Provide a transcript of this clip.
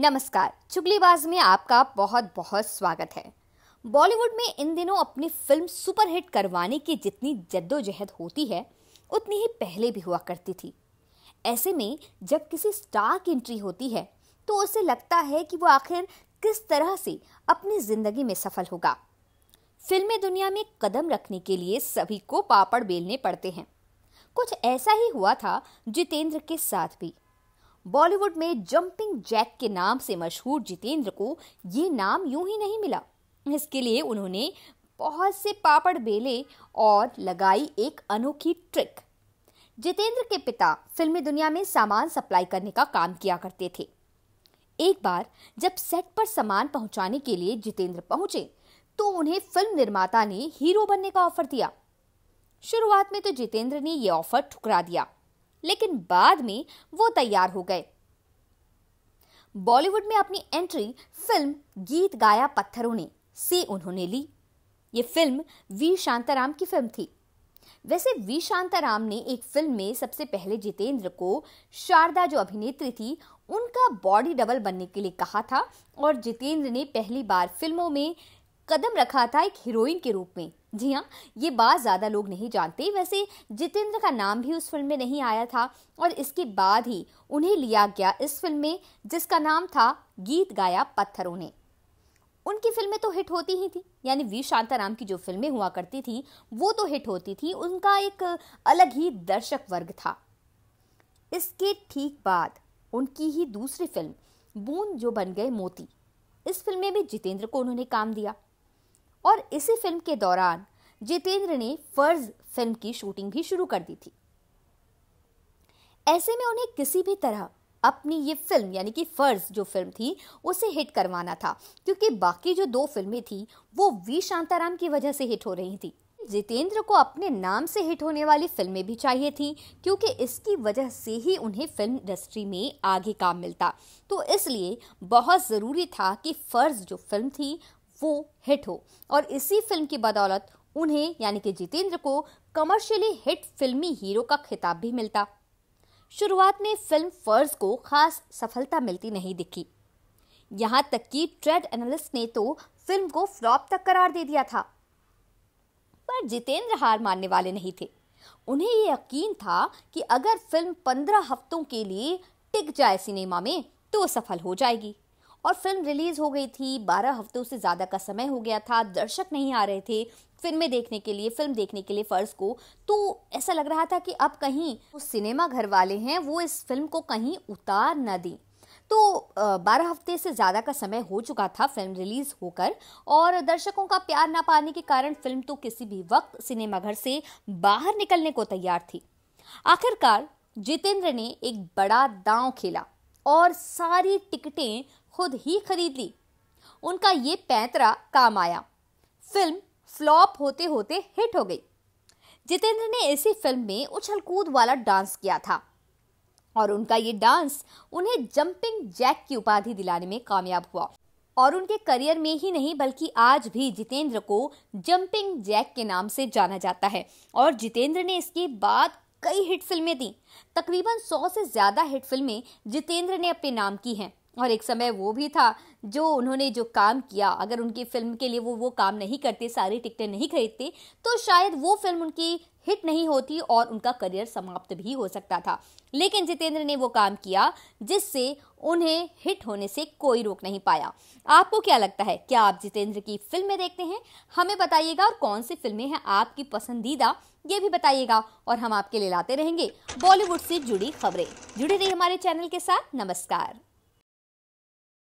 नमस्कार, चुगलीबाज में आपका बहुत बहुत स्वागत है। बॉलीवुड में इन दिनों अपनी फ़िल्म सुपरहिट करवाने की जितनी जद्दोजहद होती है, उतनी ही पहले भी हुआ करती थी। ऐसे में जब किसी स्टार की एंट्री होती है तो उसे लगता है कि वो आखिर किस तरह से अपनी ज़िंदगी में सफल होगा। फिल्मी दुनिया में कदम रखने के लिए सभी को पापड़ बेलने पड़ते हैं। कुछ ऐसा ही हुआ था जितेंद्र के साथ भी। बॉलीवुड में जंपिंग जैक के नाम से मशहूर जितेंद्र को ये नाम यूँ ही नहीं मिला। इसके लिए उन्होंने बहुत से पापड़ बेले और लगाई एक अनोखी ट्रिक। जितेंद्र के पिता फिल्मी दुनिया में सामान सप्लाई करने का काम किया करते थे। एक बार जब सेट पर सामान पहुँचाने के लिए जितेंद्र पहुँचे तो उन्हें फ़िल्म निर्माता ने हीरो बनने का ऑफ़र दिया। शुरुआत में तो जितेंद्र ने यह ऑफ़र ठुकरा दिया। लेकिन बाद में वो तैयार हो गए। बॉलीवुड में अपनी एंट्री फ़िल्म गीत गाया पत्थरों ने, से उन्होंने ली। ये फ़िल्म वी शांताराम की फ़िल्म थी। वैसे वी शांताराम ने एक फ़िल्म में सबसे पहले जितेंद्र को शारदा जो अभिनेत्री थी, उनका बॉडी डबल बनने के लिए कहा था और जितेंद्र ने पहली बार फ़िल्मों में कदम रखा था एक हीरोइन के रूप में। जी हाँ ये बात ज़्यादा लोग नहीं जानते। वैसे जितेंद्र का नाम भी उस फ़िल्म में नहीं आया था और इसके बाद ही उन्हें लिया गया इस फ़िल्म में, जिसका नाम था गीत गाया पत्थरों ने। उनकी फ़िल्में तो हिट होती ही थी, यानी वी शांताराम की जो फ़िल्में हुआ करती थी, वो तो हिट होती थी। उनका एक अलग ही दर्शक वर्ग था। इसके ठीक बाद उनकी ही दूसरी फ़िल्म, बूंद जो बन गए मोती। इस फ़िल्म में भी जितेंद्र को उन्होंने काम दिया। और इसी फ़िल्म के दौरान जितेंद्र ने फ़र्ज़ फ़िल्म की शूटिंग भी शुरू कर दी थी। ऐसे में उन्हें किसी भी तरह अपनी ये फ़िल्म, यानी कि फ़र्ज़ जो फ़िल्म थी, उसे हिट करवाना था, क्योंकि बाकी जो दो फ़िल्में थी, वो वी शांताराम की वजह से हिट हो रही थी। जितेंद्र को अपने नाम से हिट होने वाली फ़िल्में भी चाहिए थी, क्योंकि इसकी वजह से ही उन्हें फ़िल्म इंडस्ट्री में आगे काम मिलता। तो इसलिए बहुत ज़रूरी था कि फ़र्ज़ जो फ़िल्म थी वो हिट हो। और इसी फ़िल्म की बदौलत उन्हें, यानी कि जितेंद्र को कमर्शियली हिट फिल्मी हीरो का खिताब भी मिलता। शुरुआत में फ़िल्म फ़र्ज़ को खास सफलता मिलती नहीं दिखी। यहाँ तक कि ट्रेड एनालिस्ट ने तो फ़िल्म को फ्लॉप तक करार दे दिया था। पर जितेंद्र हार मानने वाले नहीं थे। उन्हें ये यकीन था कि अगर फ़िल्म पंद्रह हफ्तों के लिए टिक जाए सिनेमा में तो सफल हो जाएगी। और फ़िल्म रिलीज़ हो गई थी, बारह हफ्तों से ज़्यादा का समय हो गया था, दर्शक नहीं आ रहे थे फ़िल्में देखने के लिए, फ़िल्म देखने के लिए फ़र्ज़ को। तो ऐसा लग रहा था कि अब कहीं वो सिनेमा घर वाले हैं, वो इस फ़िल्म को कहीं उतार न दें। तो बारह हफ़्ते से ज़्यादा का समय हो चुका था फ़िल्म रिलीज़ होकर, और दर्शकों का प्यार ना पाने के कारण फ़िल्म तो किसी भी वक्त सिनेमाघर से बाहर निकलने को तैयार थी। आखिरकार, जितेंद्र ने एक बड़ा दांव खेला और सारी टिकटें खुद ही खरीद ली। उनका ये पैंतरा काम आया। फ़िल्म फ्लॉप होते होते हिट हो गई। जितेंद्र ने इसी फ़िल्म में उछल कूद वाला डांस किया था। और उनका ये डांस उन्हें जंपिंग जैक की उपाधि दिलाने में कामयाब हुआ। और उनके करियर में ही नहीं, बल्कि आज भी जितेंद्र को जंपिंग जैक के नाम से जाना जाता है। और जितेंद्र ने इसके बाद कई हिट फ़िल्में दी। तकरीबन सौ से ज़्यादा हिट फ़िल्में जितेंद्र ने अपने नाम की हैं। और एक समय वो भी था जो उन्होंने जो काम किया, अगर उनकी फ़िल्म के लिए वो वो काम नहीं करते, सारी टिकटें नहीं खरीदते तो शायद वो फ़िल्म उनकी हिट नहीं होती और उनका करियर समाप्त भी हो सकता था। लेकिन जितेंद्र ने वो काम किया जिससे उन्हें हिट होने से कोई रोक नहीं पाया। आपको क्या लगता है, क्या आप जितेंद्र की फ़िल्में देखते हैं? हमें बताइएगा और कौन सी फ़िल्में हैं आपकी पसंदीदा, ये भी बताइएगा और हम आपके लिए लाते रहेंगे बॉलीवुड से जुड़ी खबरें। जुड़े रहिए हमारे चैनल के साथ, नमस्कार।